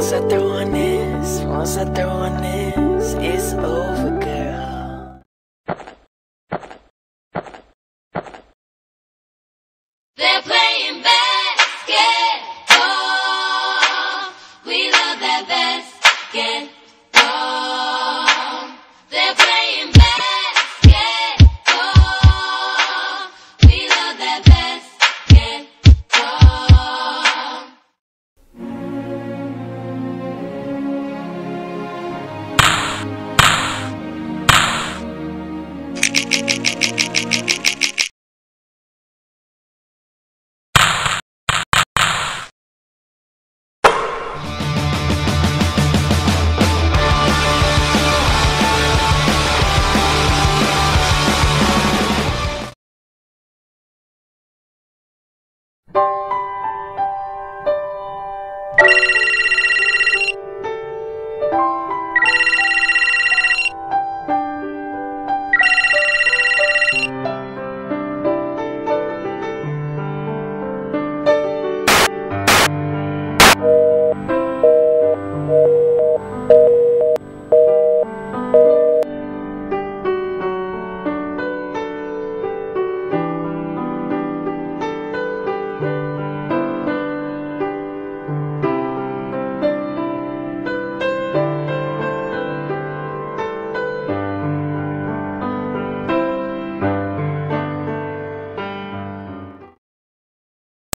Once I throw on this, once I throw on this, it's over, girl. They're playing basketball. We love that basketball.